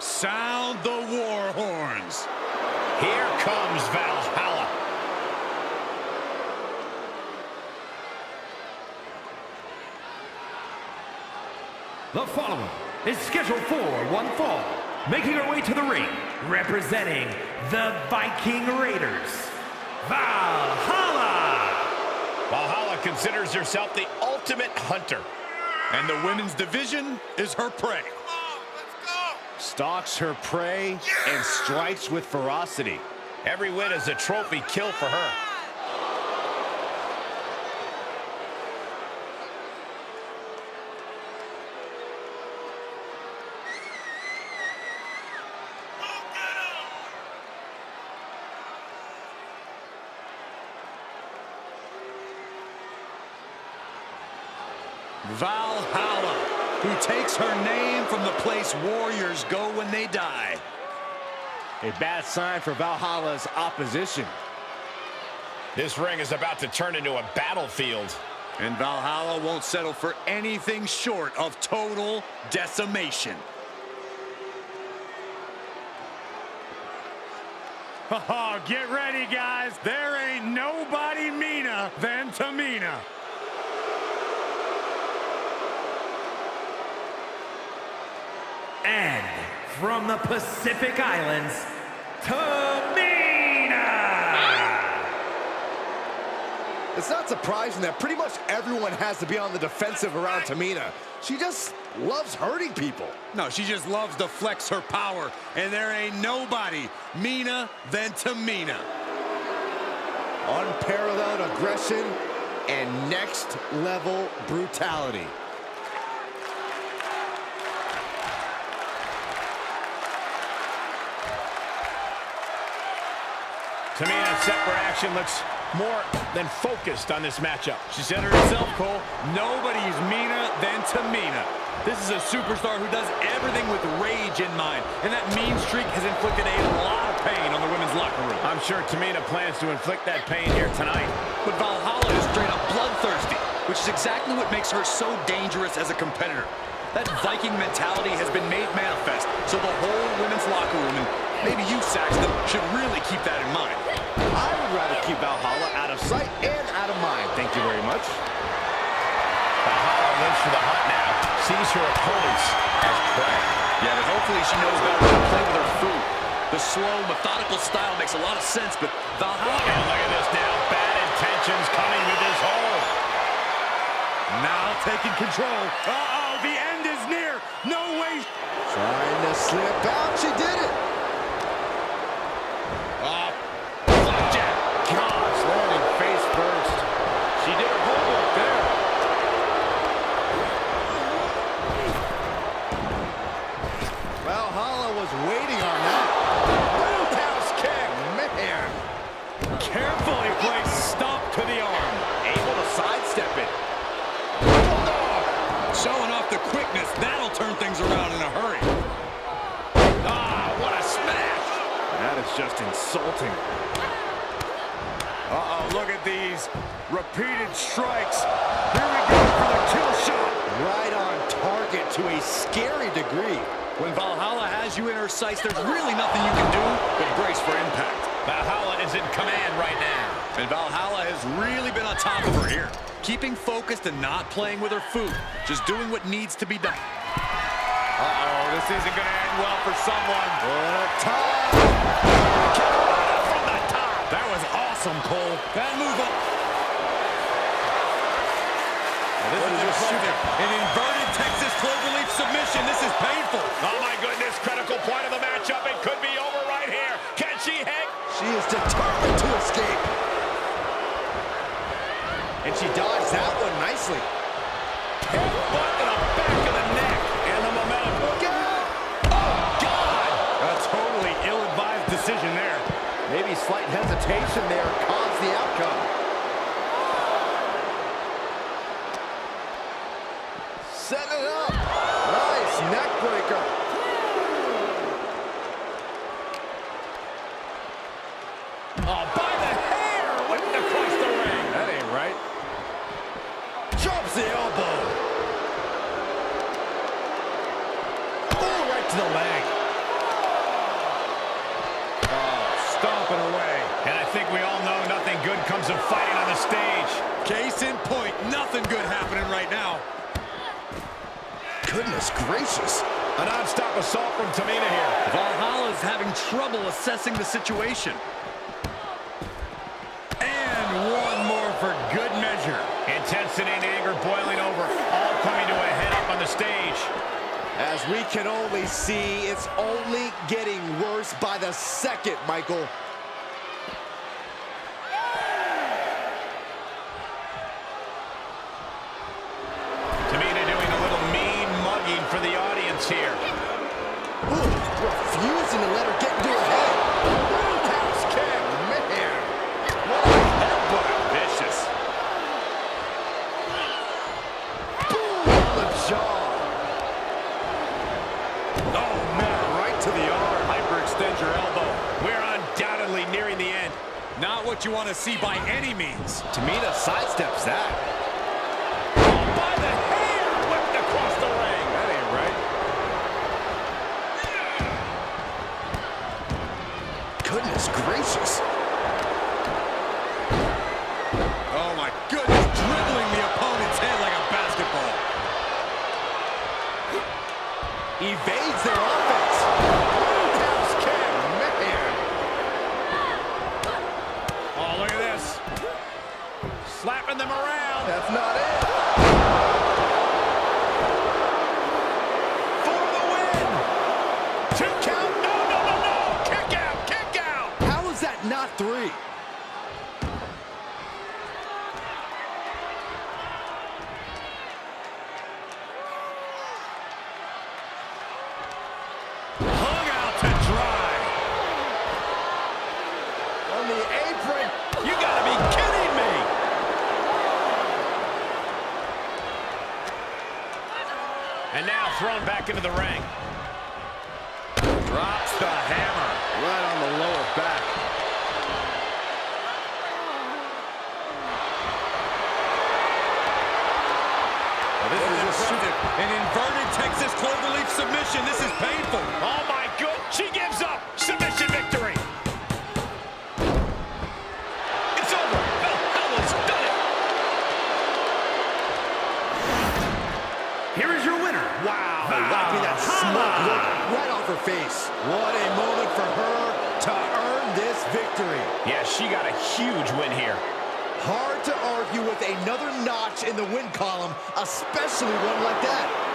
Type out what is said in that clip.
Sound the war horns. Here comes Valhalla. The following is scheduled for one fall, making her way to the ring, representing the Viking Raiders, Valhalla! Valhalla considers herself the ultimate hunter. And the women's division is her prey. Stalks her prey and strikes with ferocity. Every win is a trophy kill for her. Valhalla, who takes her name from the place warriors go when they die. A bad sign for Valhalla's opposition. This ring is about to turn into a battlefield. And Valhalla won't settle for anything short of total decimation. Oh, get ready, guys. There ain't nobody meaner than Tamina. And from the Pacific Islands, Tamina! It's not surprising that pretty much everyone has to be on the defensive around Tamina. She just loves hurting people. No, she just loves to flex her power, and there ain't nobody meaner than Tamina. Unparalleled aggression and next level brutality. Tamina's separate action looks more than focused on this matchup. She said it herself, Cole, nobody's meaner than Tamina. This is a superstar who does everything with rage in mind, and that mean streak has inflicted a lot of pain on the women's locker room. I'm sure Tamina plans to inflict that pain here tonight. But Valhalla is straight up bloodthirsty, which is exactly what makes her so dangerous as a competitor. That Viking mentality has been made manifest, so the whole women's locker room, and maybe you, Saxton, should really keep that in mind. I would rather keep Valhalla out of sight and out of mind. Thank you very much. Valhalla lives for the hunt now. Sees her opponents as prey. Yeah, but hopefully she knows better than to play with her food. The slow, methodical style makes a lot of sense, but Valhalla... And look at this now. Bad intentions coming with his hold. Now taking control. Uh-oh, the end is near. No way. Trying to slip out. She did it. Oh, flapjack. Gosh, landing face first. She did her homework there. Valhalla was waiting on that. Roundhouse kick. Man. Carefully placed stop to the arm. Able to sidestep it. Showing off the quickness. That'll turn things around in a hurry. Just insulting. Uh-oh, look at these repeated strikes. Here we go for the kill shot. Right on target to a scary degree. When Valhalla has you in her sights, there's really nothing you can do but brace for impact. Valhalla is in command right now. And Valhalla has really been on top of her here. Keeping focused and not playing with her food. Just doing what needs to be done. Uh-oh, this isn't going to end well for someone. What a time. From the top. That was awesome, Cole. That move up. This is impressive. An inverted Texas cloverleaf submission. This is decision there. Maybe slight hesitation there caused the outcome. of fighting on the stage. Case in point, nothing good happening right now. Goodness gracious. A non-stop assault from Tamina here. Valhalla's having trouble assessing the situation. And one more for good measure. Intensity and anger boiling over, all coming to a head up on the stage. As we can only see, it's only getting worse by the second, Michael. Want to see by any means. Tamina sidesteps that. Oh, by the Them around. That's not it. For the win. Two count. No, no, no, no. Kick out, kick out. How is that not three? Hung out to dry. On the apron. You gotta be kidding me. And now thrown back into the ring. Drops the hammer. Right on the lower back. Well, this is impressive. An inverted Texas cloverleaf submission. This is painful. Oh my good. She gives up. Submission Wow. Wiping that smoke look right off her face. What a moment for her to earn this victory. Yeah, she got a huge win here. Hard to argue with another notch in the win column, especially one like that.